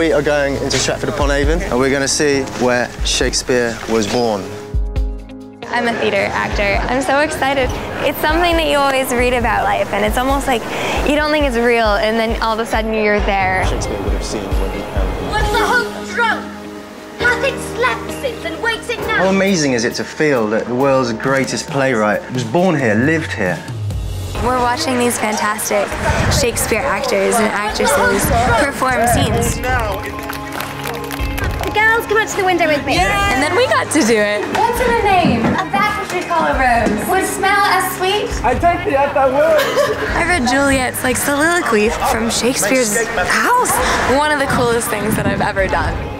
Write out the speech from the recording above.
we are going into Stratford upon Avon and we're going to see where Shakespeare was born. I'm a theater actor. I'm so excited. It's something that you always read about life, and it's almost like you don't think it's real, and then all of a sudden you're there. Shakespeare would have seen when he came. What's the hope drunk? Hath it slept since and wakes it now? How amazing is it to feel that the world's greatest playwright was born here, lived here? We're watching these fantastic Shakespeare actors and actresses perform scenes. The girls come out to the window with me. And then we got to do it. What's in a name? A that which we call rose. Would smell as sweet. I take the other word. I read Juliet's like soliloquy from Shakespeare's house. One of the coolest things that I've ever done.